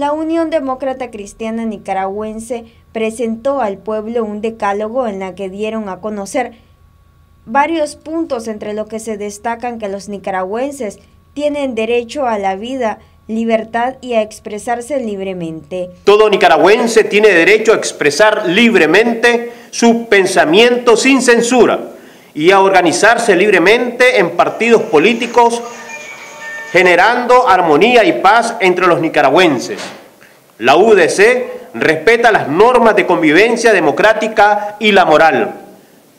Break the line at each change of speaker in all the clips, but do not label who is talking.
La Unión Demócrata Cristiana Nicaragüense presentó al pueblo un decálogo en la que dieron a conocer varios puntos entre los que se destacan que los nicaragüenses tienen derecho a la vida, libertad y a expresarse libremente.
Todo nicaragüense tiene derecho a expresar libremente su pensamiento sin censura y a organizarse libremente en partidos políticos generando armonía y paz entre los nicaragüenses. La UDC respeta las normas de convivencia democrática y la moral.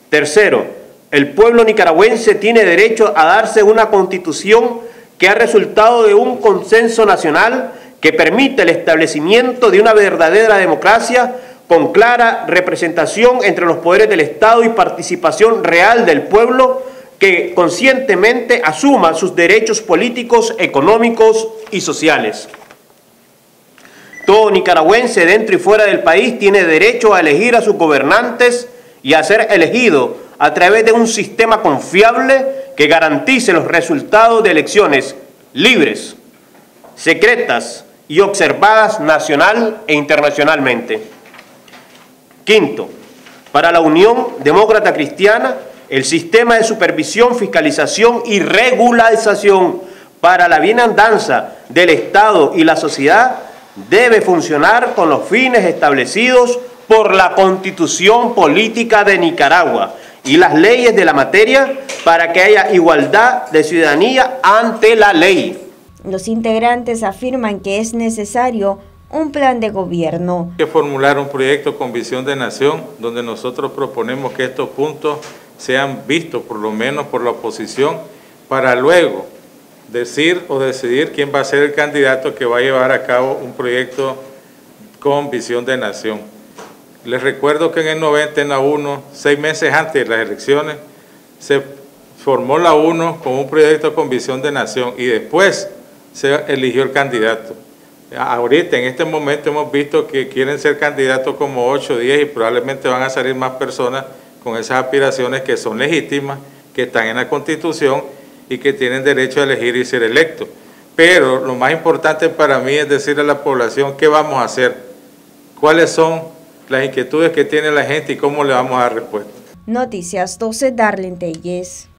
Tercero, el pueblo nicaragüense tiene derecho a darse una constitución que ha resultado de un consenso nacional que permite el establecimiento de una verdadera democracia con clara representación entre los poderes del Estado y participación real del pueblo que conscientemente asuma sus derechos políticos, económicos y sociales. Todo nicaragüense dentro y fuera del país tiene derecho a elegir a sus gobernantes y a ser elegido a través de un sistema confiable que garantice los resultados de elecciones libres, secretas y observadas nacional e internacionalmente. Quinto, para la Unión Demócrata Cristiana, el sistema de supervisión, fiscalización y regularización para la bienandanza del Estado y la sociedad debe funcionar con los fines establecidos por la Constitución Política de Nicaragua y las leyes de la materia para que haya igualdad de ciudadanía ante la ley.
Los integrantes afirman que es necesario un plan de gobierno.
Hay que formular un proyecto con visión de nación donde nosotros proponemos que estos puntos sean vistos por lo menos por la oposición para luego decir o decidir quién va a ser el candidato que va a llevar a cabo un proyecto con visión de nación. Les recuerdo que en el 90 en la 1, seis meses antes de las elecciones, se formó la 1 con un proyecto con visión de nación y después se eligió el candidato. Ahorita, en este momento, hemos visto que quieren ser candidatos como 8 o 10 y probablemente van a salir más personas con esas aspiraciones que son legítimas, que están en la Constitución y que tienen derecho a elegir y ser electos. Pero lo más importante para mí es decirle a la población qué vamos a hacer, cuáles son las inquietudes que tiene la gente y cómo le vamos a dar respuesta.
Noticias 12, Darlene Telles.